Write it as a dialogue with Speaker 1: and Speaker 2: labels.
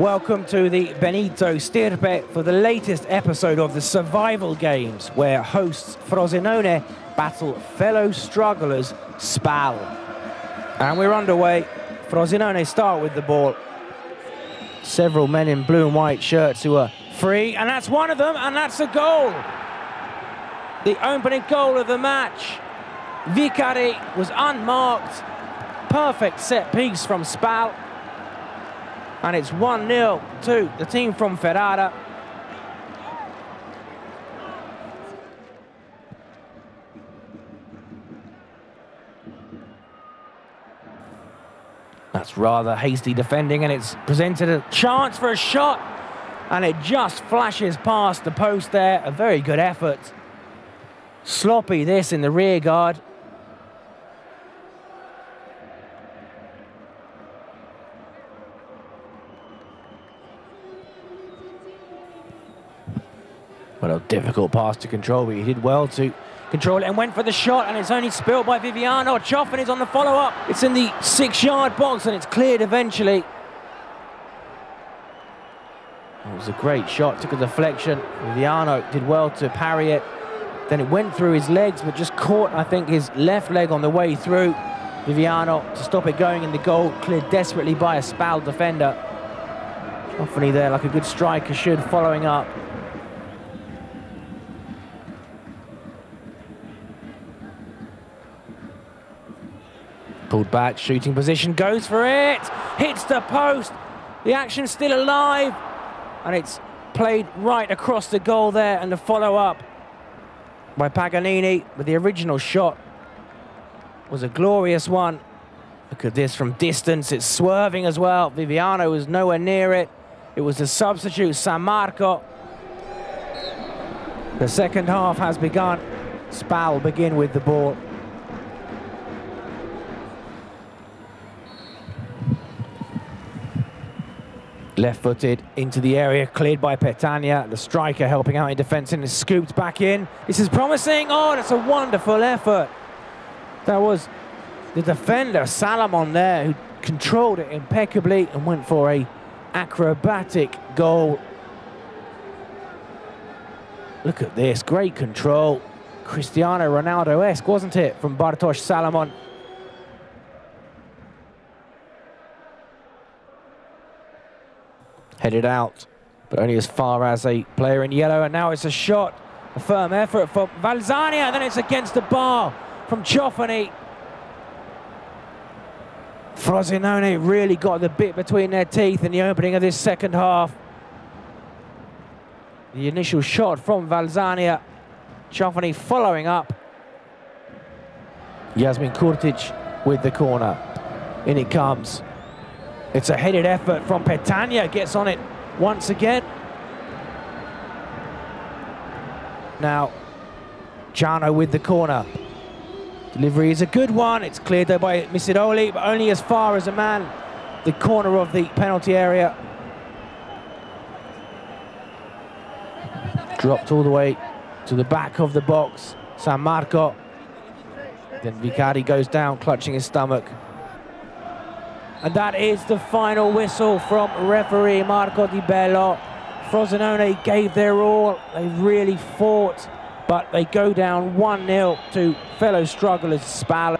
Speaker 1: Welcome to the Benito Stirpe for the latest episode of the Survival Games, where hosts Frosinone battle fellow strugglers Spal. And we're underway. Frosinone start with the ball. Several men in blue and white shirts who are free, and that's one of them, and that's a goal. The opening goal of the match. Vicari was unmarked. Perfect set piece from Spal. And it's 1-0 to the team from Ferrara. That's rather hasty defending, and it's presented a chance for a shot, and it just flashes past the post there. A very good effort. Sloppy this in the rear guard. Well, a difficult pass to control, but he did well to control it and went for the shot, and it's only spilled by Viviano. Ciofani is on the follow-up. It's in the six-yard box, and it's cleared eventually. It was a great shot, took a deflection. Viviano did well to parry it. Then it went through his legs, but just caught, I think, his left leg on the way through. Viviano to stop it going in the goal, cleared desperately by a Spal defender. Ciofani there, like a good striker should, following up. Pulled back, shooting position, goes for it, hits the post. The action's still alive, and it's played right across the goal there, and the follow-up by Paganini with the original shot was a glorious one. Look at this from distance, it's swerving as well. Viviano was nowhere near it. It was the substitute, Sammarco. The second half has begun. Spal begin with the ball. Left-footed into the area, cleared by Petagna. The striker helping out in defence and is scooped back in. This is promising. Oh, that's a wonderful effort. That was the defender, Salamon there, who controlled it impeccably and went for a acrobatic goal. Look at this, great control. Cristiano Ronaldo-esque, wasn't it, from Bartosz Salamon? Headed out, but only as far as a player in yellow. And now it's a shot, a firm effort for Valzania, then it's against the bar from Ciofani. Frosinone really got the bit between their teeth in the opening of this second half. The initial shot from Valzania, Ciofani following up. Jasmin Kurtic with the corner. In it comes. It's a headed effort from Petagna, gets on it once again. Now, Jano with the corner. Delivery is a good one. It's cleared though by Missiroli, but only as far as a man, the corner of the penalty area. Dropped all the way to the back of the box. Sammarco. Then Vicari goes down, clutching his stomach. And that is the final whistle from referee Marco Di Bello. Frosinone gave their all. They really fought, but they go down 1-0 to fellow strugglers Spal.